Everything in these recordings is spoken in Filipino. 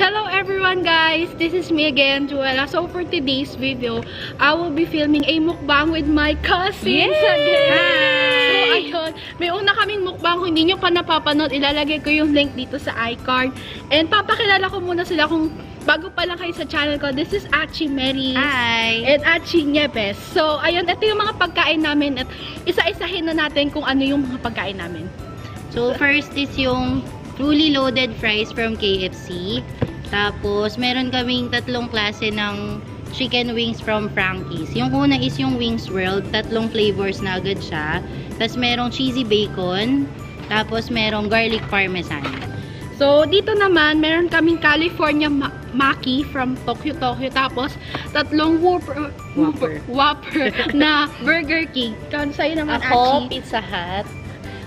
Hello everyone guys! This is me again, Joella. So for today's video, I will be filming a mukbang with my cousins Yay! again. So ayun, may una kaming mukbang. Kung hindi nyo pa napapanood, ilalagay ko yung link dito sa iCard. And papakilala ko muna sila kung bago pa lang kayo sa channel ko. This is Achi Mary. Hi! And Achi Niepes. So, ayun, ito yung mga pagkain namin at isa-isahin na natin kung ano yung mga pagkain namin. So, first is yung truly loaded fries from KFC. Tapos, meron kaming tatlong klase ng chicken wings from Frankie's. Yung una is yung Wings World. Tatlong flavors na agad siya. Tapos, merong cheesy bacon. Tapos, merong garlic parmesan. So, dito naman, meron kaming California ma Maki from Tokyo, Tokyo. Tapos, tatlong Whopper, Whopper. Whopper na Burger King. Kano sa'yo naman, Ako, Achi? Pizza Hut.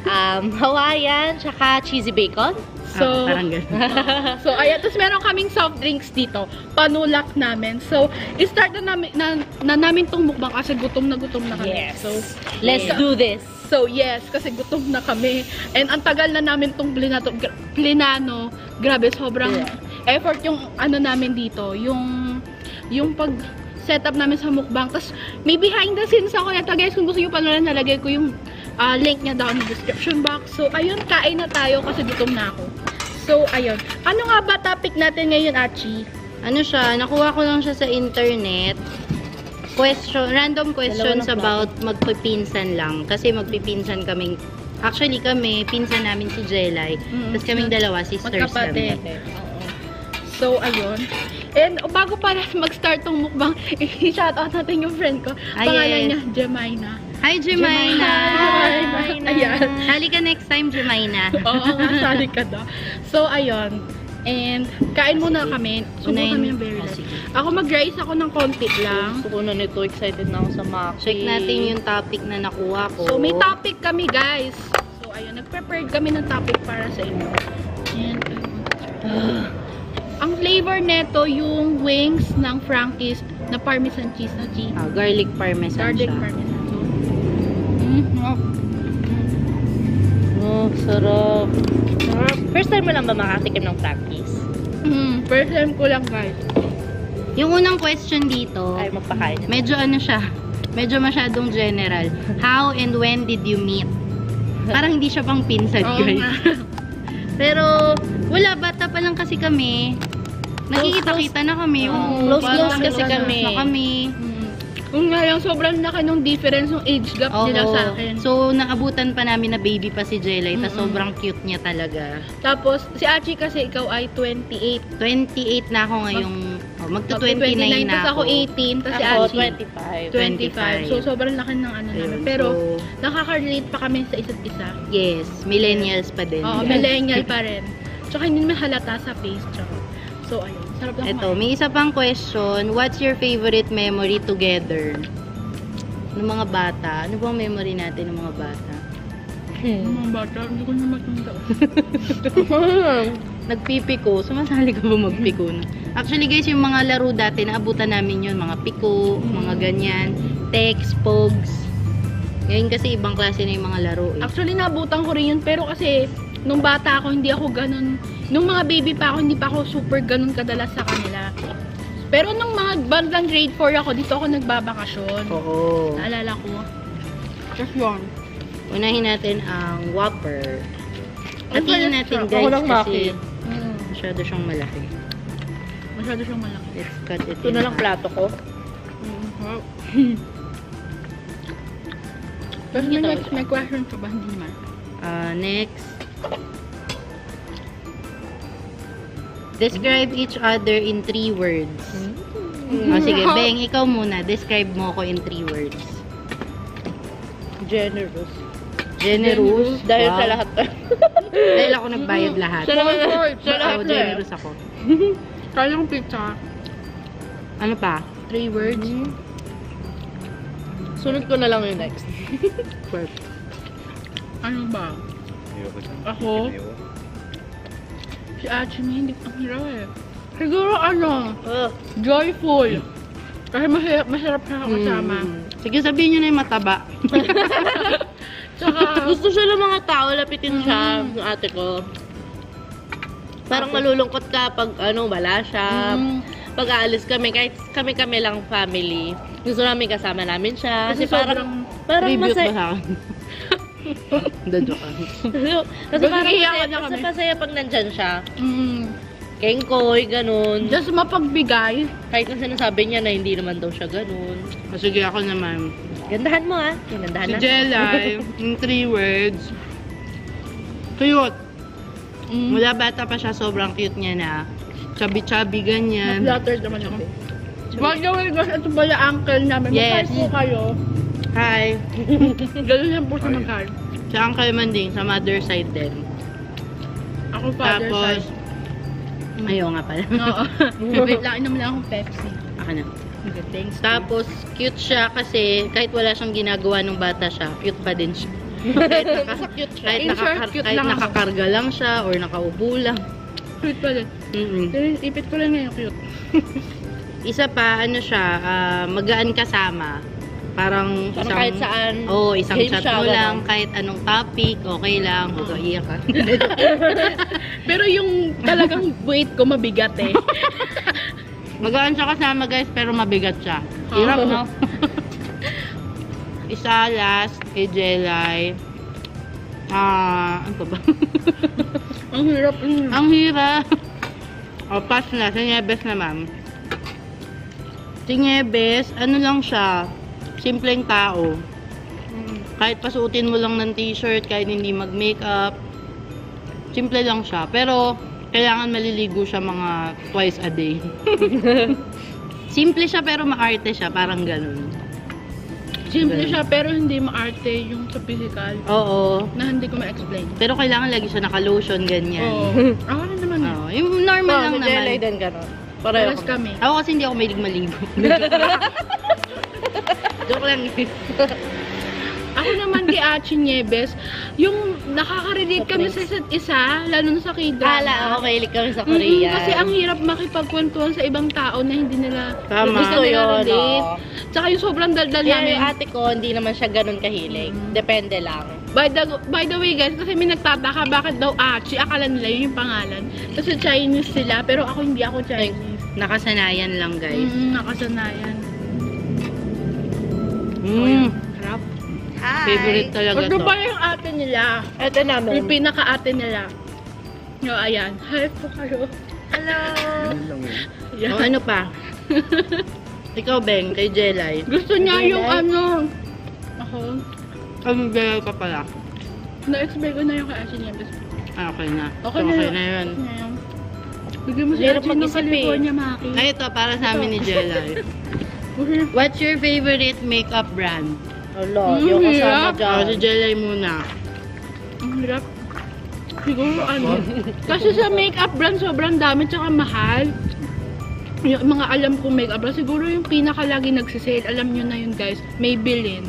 Um, Hawaiian, tsaka cheesy bacon. So, ah, parang ganun. so, ayan. Tapos, meron kaming soft drinks dito. Panulak namin. So, i-start na namin, na, na namin tong mukbang kasi gutom na gutom na kami. Yes. So, Let's Yeah. do this. So, yes, kasi gutom na kami. And ang tagal na namin tong plinato, plinano. Grabe, sobrang Yeah. effort yung ano namin dito. Yung, yung pag setup namin sa mukbang. Tapos, may behind the scenes ako nito. Guys, kung gusto nyo panoorin, nalagay ko yung ah, link niya down in the description box. So, ayun, kain na tayo kasi gutom na ako. So, ayun. Ano nga ba topic natin ngayon, Achi? ano siya, nakuha ko lang siya sa internet. Question, random questions about magpipinsan lang. Kasi magpipinsan kaming, actually kami, pinsan namin si Jelay. Mm, Tapos kaming dalawa, sisters Magkapatid. kami. So, ayun. And bago pa mag-start tong mukbang, i-shoutout natin yung friend ko. Pangalan yes. niya, Jemina. Hi, Jemina! Hi, Jemina. Ayan. Halika next time, Jemina. Oo nga, sali ka daw. So, ayun. And, kain muna kami. Subo Unahin- kami ng very Oh, sige. Ako mag-rice ako ng konti lang. Gusto ko na nito. Excited na ako sa Maki. Check natin yung topic na nakuha ko. So, may topic kami, guys. So, ayun. Nag-prepared kami ng topic para sa inyo. And, ayun. Ang flavor neto yung wings ng Frankie's na parmesan cheese na cheese. Ah, garlic parmesan Garlic siya. parmesan. So, mm, oh. Oh, sarap. Sarap. First time mo lang ba makatikim ng Frankie's? Mm, first time ko lang, guys. Yung unang question dito, Ay, magpakain. medyo ano siya, medyo masyadong general. How and when did you meet? Parang hindi siya pang pinsan, Oo guys. nga. Pero, bata pa lang kasi kami. Nakikita-kita na kami. Oo, Oo, close, parang close kasi kami. Na kami. Mm. Kung nga lang, sobrang laki ng difference ng age gap Oo. nila sa akin. So, naabutan pa namin na baby pa si Jelay. Tapos, Mm-mm. sobrang cute niya talaga. Tapos, si Achi kasi ikaw ay 28. 28 na ako ngayong, oh, magto-29 Magto-29, na Tapos ako. ako 18. Tapos si Ako, Achi 25. 25. So, sobrang laki ng ano namin. Pero, So, nakaka-relate pa kami sa isa't isa. yes, millennials pa din. Oo, millennial pa rin. Tsaka hindi naman halata sa face. Tsaka. So, ayun. Sarap lang Ito, may isa pang question. What's your favorite memory together? Ng mga bata. Ano bang memory natin ng mga bata? Ang mga bata, hindi ko na matanda. Nagpipiko. Sumasali ka ba magpiko? Actually guys, yung mga laro dati, naabutan namin yun. Mga piko, mga ganyan. Text, pogs. Ngayon kasi ibang klase na yung mga laro eh. Actually, nabutan ko rin yun. Pero kasi, nung bata ako, hindi ako ganun. Nung mga baby pa ako, hindi pa ako super ganun kadalas sa kanila. Pero nung mga bandang grade 4 ako, dito ako nagbabakasyon. Oo. Naalala ko. Just yun. Unahin natin ang Whopper. Hatiin natin guys Ako lang kasi Mm. masyado siyang malaki. Masyado siyang malaki. Let's cut it Ito in na lang half. plato ko. Mm. Pero may, next, may question ka ba? Hindi naman. Uh, next. Describe each other in three words. O sige, Beng, ikaw muna. Describe mo ako in three words. Generous. Generous. Dahil Wow. sa lahat. Dahil ako nagbayad lahat. Sa lahat. Sa lahat. eh. generous ako. Kaya yung pizza. Ano pa? Three words. Sunod ko na lang yung next. Perfect. Ano ba? Ako? Si Achimi, hindi ang hirap eh. Siguro ano, Oh, joyful. Kasi masarap, masarap siya kasama. Mm. Sige, sabihin nyo na yung mataba. Tsaka, gusto siya ng mga tao, lapitin siya, Mm. yung ate ko. Parang malulungkot ka pag ano, wala siya. Mm. Pag aalis kami, kahit kami-kami lang family, gusto namin kasama namin siya. Kasi, parang, parang Tribute masaya. ba? Hindi, joke lang. kasi parang Mag-iiyakan masaya, na kami. kasi masaya pag nandyan siya. Mm. Kengkoy, ganun. Just mapagbigay. Kahit na sinasabi niya na hindi naman daw siya ganun. O, sige, ako naman. Gandahan mo ah. Gandahan Si na. Jelay, in three words, cute. Mm. Mula bata pa siya, sobrang cute niya na. Chubby-chubby, ganyan. Flattered naman ako. By the way, guys, ito pala uncle namin. Yes. Mag-hi po kayo. Hi. Ganun lang po sa mag-hi. Si Uncle Manding, sa mother side din. Ako father Tapos, side. ayaw nga pala. Oo. Wait lang, inom lang akong Pepsi. Ako na. Okay, thanks. Tapos, cute siya kasi kahit wala siyang ginagawa nung bata siya, cute pa din siya. kahit naka, cute siya. kahit, In short, cute kahit lang nakakarga lang siya or nakaupo lang. Sweet pala. Mm-mm. Pero ipit ko lang ngayon, cute. Isa pa, ano siya, ah, magaan kasama. Parang, Parang kahit saan. Oo, isang chat mo lang, kahit anong topic, okay lang. Huwag ka iyak ka. Pero yung talagang weight ko mabigat eh. Magaan siya kasama guys, pero mabigat siya. Hirap, no? Isa last, kay Jelay. Ah, ano ba? Ang hirap. Mm. Ang hirap. O, pass na. Si Nieves naman. Si Nieves, ano lang siya, simpleng tao. Mm. Kahit pasuotin mo lang ng t-shirt, kahit hindi mag-makeup, simple lang siya. Pero, kailangan maliligo siya mga twice a day. simple siya pero maarte siya, parang ganun. Simple siya pero hindi maarte yung sa physical. Oo. Na hindi ko ma-explain. Pero kailangan lagi siya naka-lotion, ganyan. Oo. Ako rin naman eh. Oo. Yung normal lang naman. din ganun. Pareho Pares kami. kami. Ako kasi hindi ako mahilig maligo. Joke lang eh. Ako naman kay Achi Nieves, yung nakaka-relate kami sa isa't isa, lalo na sa k-drama. Hala, ako mahilig kami sa Mm, Korea. kasi ang hirap makipagkwentuhan sa ibang tao na hindi nila Tama. gusto nila Yun, relate. oo. Tsaka yung sobrang daldal Kaya namin. yung ate ko, hindi naman siya ganun kahilig. Mm. Depende lang. By the, by the way guys, kasi may nagtataka bakit daw Achi, akala nila yun yung pangalan. Kasi Chinese sila, pero ako hindi ako Chinese. Nakasanayan lang guys. Mm, nakasanayan. Mm. Harap. Favorite talaga Ano to. ba yung ate nila? Ito namin. Yung pinaka-ate nila. Yung ayan. Hi po kayo. Hello! O ano pa? Ikaw, Beng, kay Jelay. Gusto niya Jelay? yung ano. Ako. Ang Jelay ka pala. Na-expect ko na yung Achi Nieves. Ah, okay na. Okay So, na okay yun. na yun. Ngayon. Bigyan mo si Achi ng. California, Maki. Ay, ito, para sa amin ni Jelay. Okay. What's your favorite makeup brand? Hello, Mm, yung hirap. kasama dyan. Oh, si Jelay muna. Ang hirap. Siguro ano. Kasi sa makeup brand, sobrang dami tsaka mahal. Yung mga alam kong makeup brand, siguro yung pinaka lagi nagsisale, alam nyo na yun guys, Maybelline.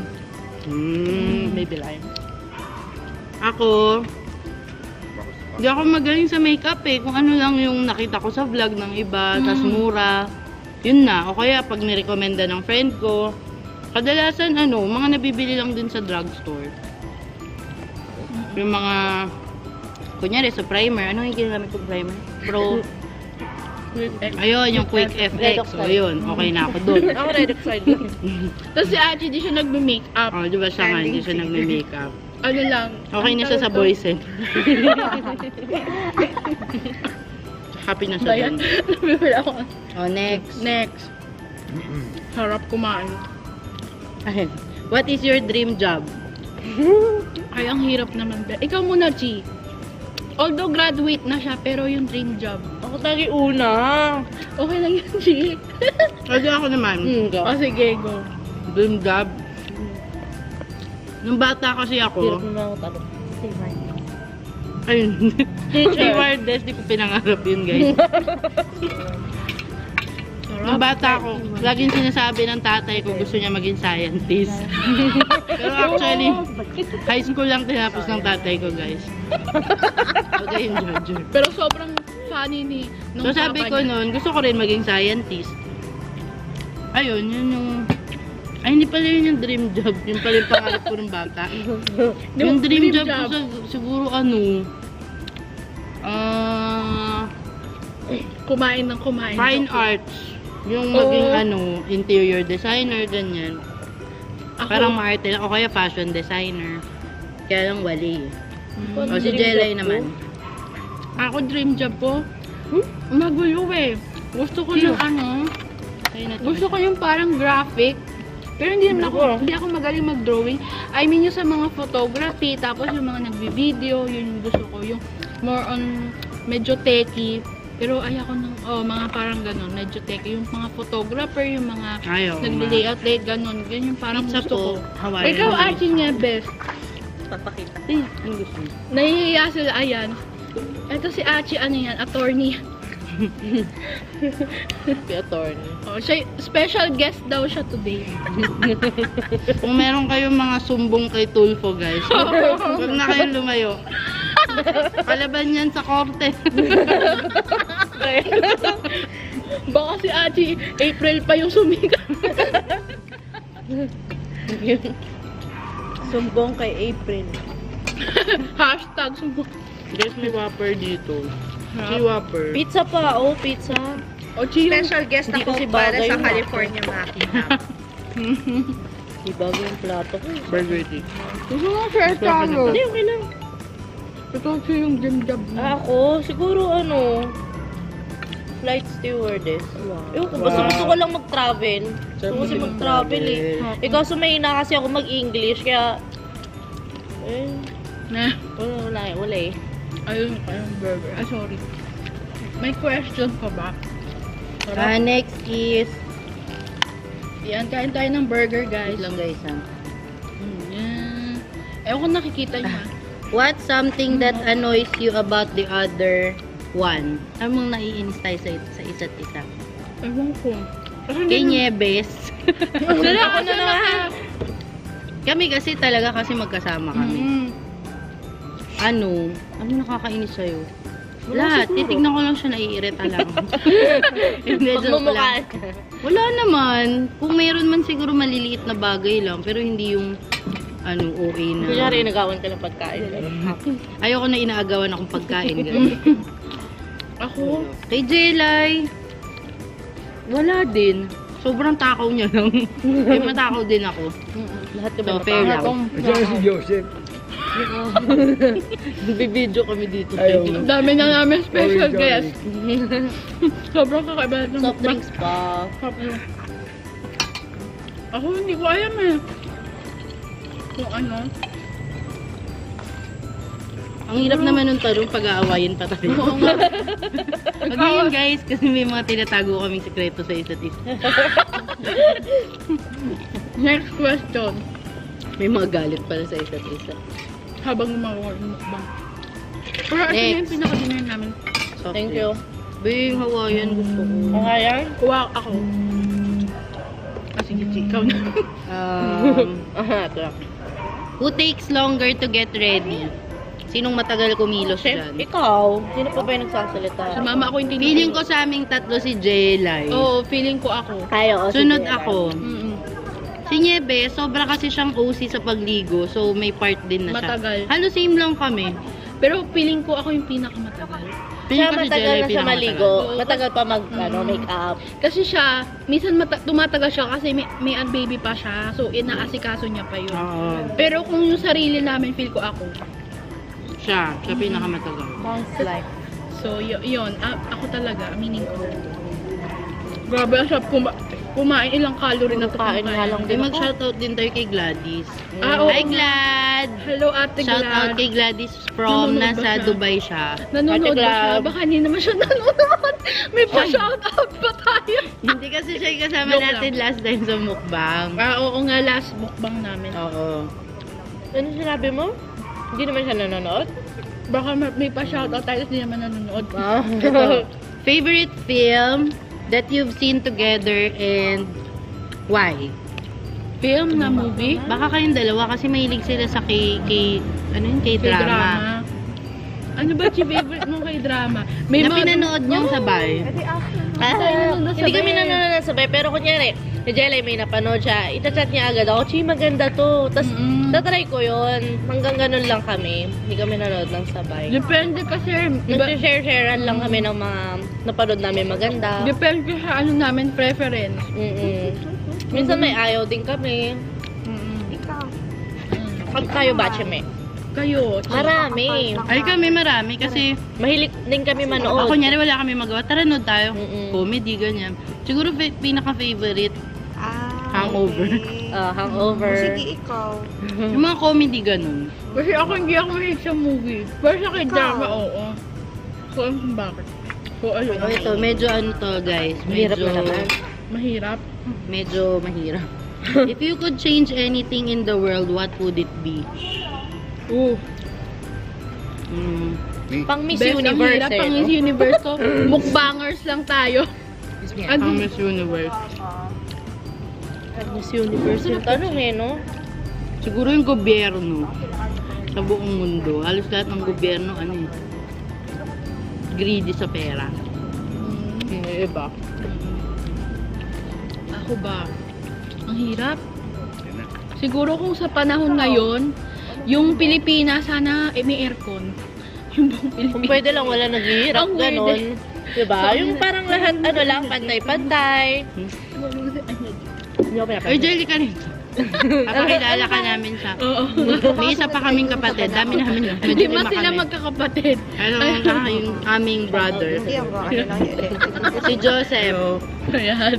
Mm. Maybelline. Ako, hindi ako magaling sa makeup eh. Kung ano lang yung nakita ko sa vlog ng iba, tas Mm. mura, yun na. O kaya pag nirekomenda ng friend ko, kadalasan ano, mga nabibili lang din sa drugstore. Yung mga, kunyari sa primer, ano yung ginagamit kong primer? Pro, ayun, yung Quick FX. O yun, okay na ako dun. Ako red side lang. Tapos si Achi, di siya nagme-makeup. O, di ba siya nga, hindi siya nagme-makeup. Ano lang. Okay na siya sa boys eh. Happy na siya Bayan. dun. Nabibila ako. O, next. Next. Harap kumain. Ay, What is your dream job? Ay, ang hirap naman. Ikaw muna, Chi. Although graduate na siya, pero yung dream job. Ako tagi una. Okay lang yun, Chi. Kasi ako naman, Hmm, go. o sige, go. dream job. Nung bata kasi Hirap ako, na ako tanong. Ayun, Teacher. stewardess, di ko pinangarap yun guys. Nung bata ako, laging sinasabi ng tatay ko gusto niya maging scientist. Pero actually, high school lang tinapos ng tatay ko guys. Huwag kayong judge. Pero sobrang funny ni nung So sabi ko niya. noon, gusto ko rin maging scientist. Ayun, yun yung... Ay, hindi pala yun yung dream job. Yun pala yung pangarap ko ng bata. yung dream, dream job, job. ko sa- siguro ano... Ah... Kumain ng kumain. fine Joke. arts. Yung Oo. maging ano, interior designer, ganyan. Ako, Parang maarte lang. O kaya fashion designer. Kaya lang wali. Mm. O si Jelay naman. Ako dream job ko. Hmm? Magulo eh. Gusto ko Sino? yung ano, gusto ko yung parang graphic. Pero hindi naman ako, hindi ako magaling mag-drawing. I mean yung sa mga photography, tapos yung mga nagbi-video, yun yung gusto ko. Yung more on medyo techy. Pero ayoko ng, oh, mga parang ganun, medyo techy. Yung mga photographer, yung mga Ayaw. nagli-layout, late, ganun. Ganun yung parang Pizza gusto ko. po. Hawaiian. Ikaw, Archie nga, best. Papakita. Eh, ano gusto mo? Nahihiya sila, ayan. Ito si Archie, ano yan, attorney. Si attorney. Oh, siya, special guest daw siya today. Kung meron kayong mga sumbong kay Tulfo, guys, huwag na kayong lumayo. Palaban yan sa korte. Baka si Archie, April pa yung sumikat. Sumbong kay April. Hashtag sumbong. guys, may whopper dito. Si whopper. Pizza pa, oh, pizza. O, yung Special guest Hindi ako kasi para sa California Makina. Di bago yung plato ko. Burger tea. gusto mo share tayo. Hindi, okay lang. Ito kasi yung mo. Ah, Ako, siguro ano, flight stewardess. Wow. Ewan ko, basta Wow. gusto ko lang mag-travel. Gusto ko kasi mag-travel eh. Eh, kaso may na kasi ako mag-English, kaya... Eh, Na, wala, wala, eh, wala ayun, ayun, burger. Ah, sorry. May question pa ba? Ah, next is... Yan, kain tayo ng burger, guys. Wait lang guys ha. Mm, Yan. Ewan ko nakikita niyo. ah. What's something that annoys you about the other one? Ano mong naiinis tayo sa, sa isa't isa? Ewan ko. Kay Nieves. Sila, Ako na naman. Kami kasi talaga kasi magkasama kami. Mm. Ano? Ano nakakainis sa'yo? Wala Lahat. siguro. Titignan ko lang siya naiirita lang. Hindi, joke Magmumukha lang. Wala naman. Kung mayroon man siguro maliliit na bagay lang, pero hindi yung ano, okay na. Kunyari, nagawan ka ng pagkain. Ayoko na inaagawan akong pagkain. Ako, Kay Jelay, wala din. Sobrang takaw niya lang. Kaya matakaw din ako. Lahat kami So, fair lang. Diyan si Joseph. Bibidyo kami dito. Ayaw. ang dami na namin special Sorry, guest. Sobrang kakaiba ng Soft drinks pa. Ako hindi ko alam eh. Kung ano. Ang hirap naman nung tanong pag-aawayin pa tayo. Oo nga. Ano yun guys? Kasi may mga tinatago kaming sekreto sa isa't isa. Next question. May mga galit pala sa isa't isa. Habang gumagawa ng mukbang. Pero ito na yung Next. pinaka-dinner namin. Soft Thank you. Bing, Hawaiian gusto ko. Yan? Kuha ako. Ah, sige, ikaw na. Um, Aha, ito lang. who takes longer to get ready? Sinong matagal kumilos Chef, dyan? ikaw, sino pa ba yung nagsasalita? Sa mama ako yung tinuturo. Feeling ko sa aming tatlo si Jelay. Oo, feeling ko ako. Tayo, oh, Sunod ako. Mm-mm. Si Niebe, sobra kasi siyang OC sa pagligo. So, may part din na siya. Matagal. Halos same lang kami. Pero feeling ko ako yung pinakamatagal. Siya matagal na siya pinakamatagal. maligo. Oo, Matagal pa mag, Mm. ano, make up. Kasi siya, minsan mata- tumatagal siya kasi may, may baby pa siya. So, inaasikaso niya pa yun. Oo. Pero kung yung sarili namin, feel ko ako. Siya. Siya pinakamatagal. Sounds like. So, y- yun. A- ako talaga, meaning ko. Grabe ang sarap kuma- kumain. Ilang calorie na to Kain nga lang Ay, din mag-shoutout din tayo kay Gladys. Ah, oo. Hi, Glad! Hello, Ate Shoutout Glad. kay Gladys from Nanonood nasa siya? Dubai siya. Nanonood Ate ba siya? Glad. Baka hindi naman siya nanonood. May pa-shoutout pa tayo. Hindi kasi siya yung kasama Joke natin last time sa mukbang. Ah, oo nga, last mukbang namin. Oo. Ano sinabi mo? Hindi naman siya nanonood? Baka ma- may pa-shoutout tayo kasi hindi naman nanonood. Ah. Ito. Favorite film that you've seen together and why? Film na movie? Baka kayong dalawa kasi mahilig sila sa kay, kay ano yun, kay drama. Ano ba si favorite mo kay drama? May Na mga- pinanood niyong sabay. Ah, Tayo nanonood hindi kami nanonood sa sabay. Pero kunyari, si Jelly may napanood siya, itachat niya agad ako, Chi, maganda to. Tapos, Mm-mm. tatry ko yun. Hanggang ganun lang kami. Hindi kami nanood ng sabay. Depende kasi, Nag-share-sharean lang kami ng mga napanood namin maganda. depende sa ano namin preference. Mm-mm. Minsan may ayaw din kami. Mm-mm. Pag tayo batch me. Kayo. Marami. Ay kami marami kasi Mahilig din kami manood. ako kunyari wala kami magawa. Tara, nood tayo. Mm-mm. Comedy, ganyan. Siguro fa- pinaka-favorite, Hangover. Ah, hangover. Sige, ikaw. yung mga comedy ganun. Kasi ako hindi ako mahilig sa movie. Pero sa kay drama, oo. So, ano kung bakit? So, ayun. Oh, ito, medyo ano to guys. Mahirap Medyo, na naman. Mahirap. medyo mahirap. If you could change anything in the world, what would it be? Oo. Mm. Pang Miss Best, Universe hirap eh. pang no? Miss Universe ko. Mukbangers lang tayo. Ang Ano? Miss Universe. Miss Universe yung tanong eh, no? Siguro yung gobyerno sa buong mundo. Halos lahat ng gobyerno, ano eh, greedy sa pera. Yung iba. Ako ba? Ang hirap. Siguro kung sa panahon ngayon, yung Pilipinas, sana eh, may aircon. Yung buong Kung Pilipinas. pwede lang wala naghihirap, Ang weird ganon. Diba? So, yung parang lahat, ano lang, pantay-pantay. Hindi ako Ay, pinapanood. Jelly ka rin. Papakilala ka namin siya. Oo. May isa pa kaming kapatid. Dami namin. Medyo Hindi lima sila kami. magkakapatid. Ano ah, yung aming brother. Hindi ako, ano lang. Si Joseph. Ayan.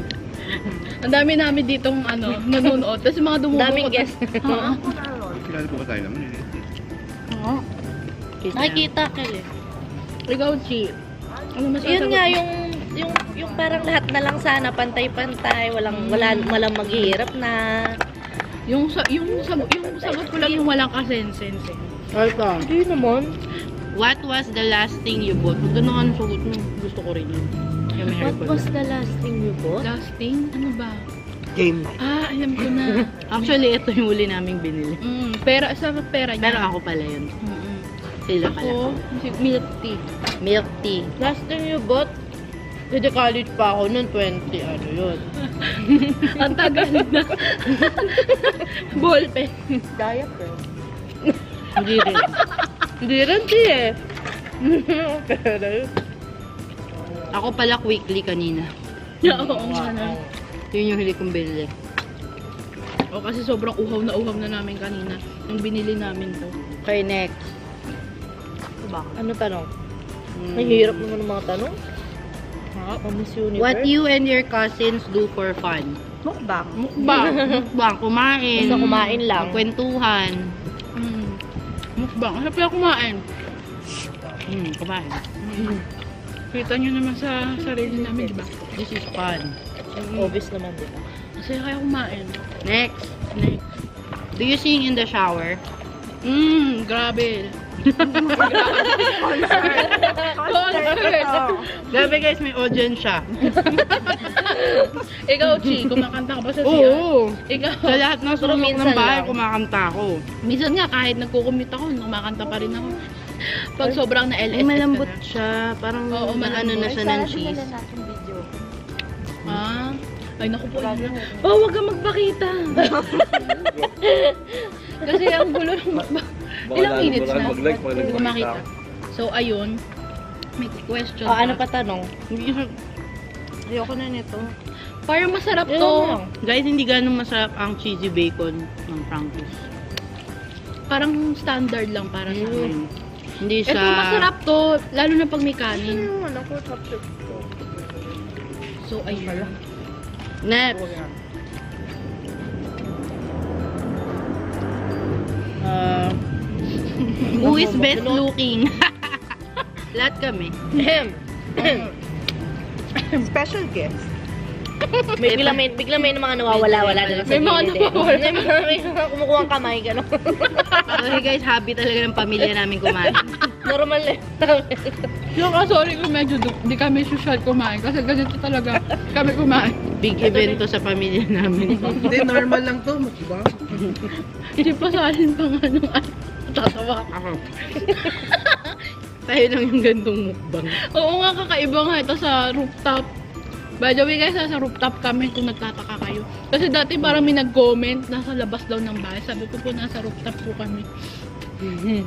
Ang dami namin ditong ano, nanonood. Tapos yung mga dumubo. Daming guest. Kilala ko ba tayo naman eh? Oo. Nakikita ka eh. Ikaw, Chi. Ano masasagot? Yun nga, yung, yung, yung parang lahat na lang sana, pantay-pantay, walang, wala, walang maghihirap na. Yung, sa, yung, sagot, yung sagot ko lang yung walang kasensense. eh. Ito. Hindi naman. What was the last thing you bought? Doon ang sagot mo. Gusto ko rin yun. Yung What was the last thing you bought? Last thing, ano ba? Game. Ah, alam ko na. Actually, ito yung huli naming binili. Mm, pera, sa pera niya. Pero ako pala yun. Mm-mm. Sila pala. Ako, si milk tea. Milk tea. Last thing you bought? Hindi college pa ako noon, 20, ano yun. Ang tagal na. Ballpen. Diaper. Hindi rin. Hindi rin siya eh. Pero yun. Ako pala quickly kanina. Oo, nga na. Yun yung hili kong binili. O kasi sobrang uhaw na uhaw na namin kanina. Yung binili namin to. Okay, next. Ano tanong? Mm. Mahirap naman ang mga tanong. Ha? Oh, Miss Universe? What you and your cousins do for fun? Mukbang. Mukbang. Mukbang, kumain. Basta kumain lang. Kwentuhan. mm. Mukbang. Ano pala kumain? Hmm, kumain. Mm. Kita nyo naman sa sarili namin, di ba? This is fun. Obvious naman, di ba? Kasi kaya kumain. Next. Next. Do you sing in the shower? Mmm, grabe. Concert. Grabe guys, may audience siya. Ikaw, Chi, kumakanta ka ba sa siya? Oo. Ikaw. Sa lahat ng sulok ng bahay, lang. kumakanta ako. Minsan nga, kahit nagkukumute ako, kumakanta pa rin ako. Pag sobrang na LSS Ay, malambot na. siya. Parang Oo, na ano na siya ng cheese. Ah. Ay, naku po. Oh, wag kang magpakita. Kasi ang gulo ng mukbang. Ilang minutes na? mag-like pag Hindi ko makita. So, ayun. May question. Oh, ano pa tanong? Hindi Ayoko na nito. Parang masarap to. Guys, hindi ganun masarap ang cheesy bacon ng Frankie's. Parang standard lang para sa akin. Mm. Hindi Ito siya... masarap to, lalo na pag may kanin. Ano, alam ko, chopstick ko. So, ayun. Next. Uh, who is best looking? Lahat kami. Ahem. Special guest. May bigla may, bigla may mga nawawala-wala na lang sa May mga eh. nawawala. May mga may mga kumukuha ang kamay, gano'n. Okay guys, happy talaga ng pamilya namin kumain. Normal eh. Yung ka, sorry kung medyo di kami social kumain. Kasi ganito talaga kami kumain. Big event to sa pamilya namin. Hindi, normal lang to. Diba? Hindi pa sa alin pa nga nung ano. Tatawa. Ako. Tayo lang yung gantong mukbang. Oo nga, kakaiba nga ito sa rooftop. By the way guys, nasa rooftop kami kung nagtataka kayo. Kasi dati parang may nag-comment, nasa labas daw ng bahay. Sabi ko po, nasa rooftop po kami.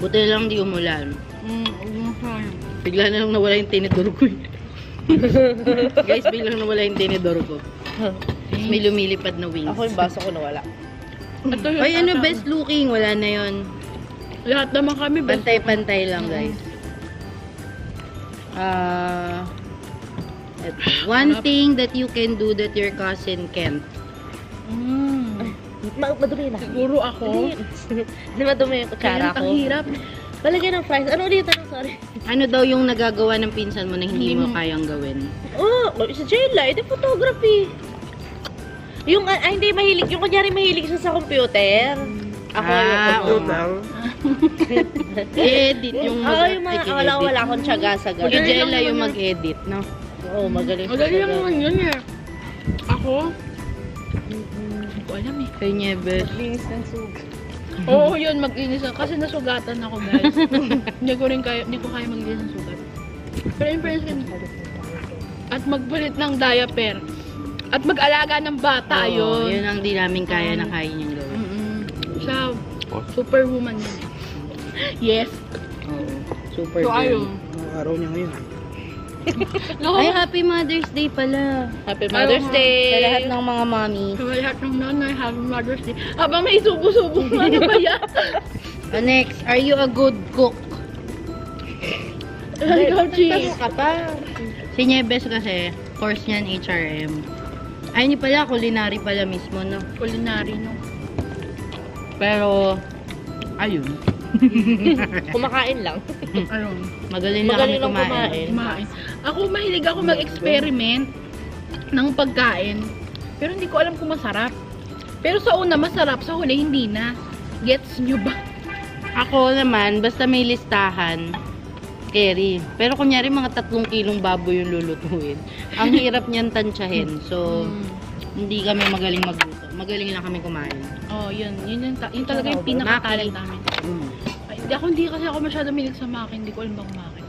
Buti lang di umulan. Mm, umusan. Bigla na lang nawala yung tinidor ko. Guys, biglang nawala yung tinidor ko. Tapos may lumilipad na wings. Ako yung baso ko nawala. Ito yung Ay, ano, tatang- best looking. Wala na yon Lahat naman kami best. Pantay-pantay lang, guys. Ah... eto. one thing that you can do that your cousin can't. Mm. Ma madumi na. Siguro ako. Di madumi yung kutsara Kaya ko. ang hirap. Palagyan ng fries. Ano ulit? Ano? Sorry. Ano daw yung nagagawa ng pinsan mo na hindi Hindi mo mo- kayang gawin? Oh, sa Jayla, ito photography. Yung, ah, ah, hindi mahilig, yung kunyari mahilig siya sa computer. Ako Ah, yung oo. computer. I-edit yung Oo, yung mga, i-edit. wala, wala akong tiyaga sa Si ganun. Jella yung mag-edit, no? Oo, magaling siya Madali sa lang ganun. naman yun eh. Ako? Hindi ko alam eh. Kay Nieves. Linis ng sugat. Oo, yun, mag-inis ako. Kasi nasugatan ako, guys. hindi ko rin kaya, hindi ko kaya mag-inis ng sugat. Pero in kan- at magpalit ng diaper. At mag-alaga ng bata, Oo, yun. Yun ang di namin kaya na kaya niyang gawin. Mm-mm. Siya, superwoman yun. Yes. Oo. Super So, ayun. Mga araw niya ngayon. No, Ay, Happy Mother's Day pala. Happy Mother's Day! Sa lahat ng mga mommy. sa lahat ng nanay, happy Mother's Day. Habang may subo-subo, ano ba yan? Oh, next, are you a good cook? Ikaw, Chi. ka pa. Si Nieves kasi, course niyan HRM. Ay, hindi pala, culinary pala mismo, no? Culinary, no? Pero, ayun. Kumakain lang. Ayun. Magaling na Magaling kami lang kumain. kumain. Kumain. Ako, mahilig ako mag-experiment ng pagkain. Pero hindi ko alam kung masarap. Pero sa una, masarap. Sa huli, hindi na. Gets nyo ba? Ako naman, basta may listahan, carry. Pero kunyari, mga tatlong kilong baboy yung lulutuin. Ang hirap niyan tansyahin. So, Mm. hindi kami magaling magluto. Magaling lang kami kumain. Oh, yun. Yun, yung ta- yun talaga yung pinaka-talent namin. Mm. Ay, hindi ako, hindi kasi ako masyado milig sa makin. Hindi ko alam ba kumakin.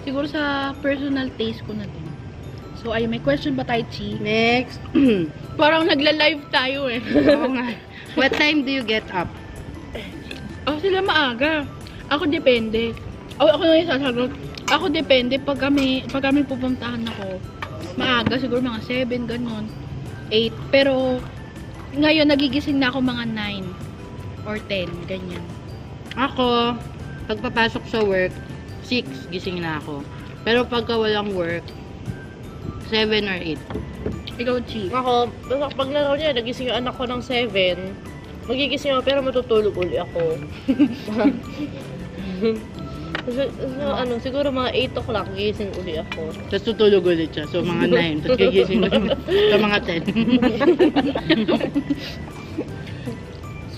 Siguro sa personal taste ko na din. So, ayun, may question ba tayo, Chi? Next. Parang nagla-live tayo eh. Oo nga. What time do you get up? Ako sila maaga. Ako depende. Ako, ako na yung sasagot. Ako depende. Pag kami, pag kami pupuntahan ako, maaga, siguro mga 7, ganun. 8. Pero, ngayon, nagigising na ako mga 9 or 10, ganyan. Ako, pagpapasok sa work, 6, gising na ako. Pero pagka walang work, 7 or 8. Ikaw, Chi. Ako, basta pag laro niya, nagising yung anak ko ng 7. Magigising ako, pero matutulog uli ako. so, so, ano, siguro mga 8 o'clock, gising uli ako. Tapos tutulog ulit siya. So, mga 9. Tapos gigising ulit sa mga 10.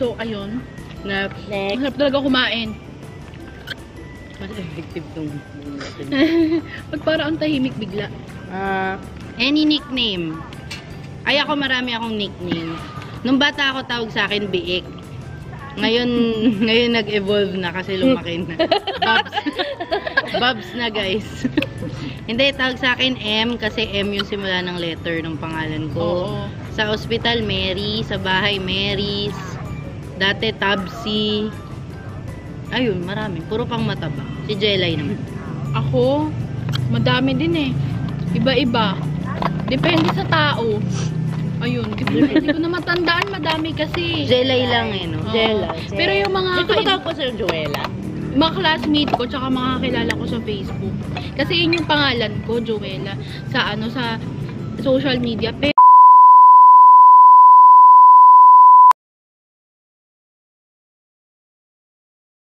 So, ayun. Next. Next. Masarap talaga kumain. Mas effective tong Pag para ang tahimik bigla. Ah, any nickname? Ay, ako marami akong nickname. Nung bata ako, tawag sa akin Biik. Ngayon, ngayon nag-evolve na kasi lumaki na. Babs. Babs na, guys. Hindi, tawag sa akin M kasi M yung simula ng letter ng pangalan ko. Oo. Sa ospital, Mary. Sa bahay, Marys. Dati, Tabsi. Ayun, marami. Puro pang mataba. Si Jelay naman. Ako, madami din eh. Iba-iba. Depende sa tao. Ayun, di ko, di ko na matandaan, madami kasi. Jelay lang eh, no? Oo. Jella. Pero yung mga, kaib- tumatawag ko sa'yo, Joella. mga classmate ko, tsaka mga kilala ko sa Facebook. Kasi yun yung pangalan ko, Joella, sa ano, sa social media. Pero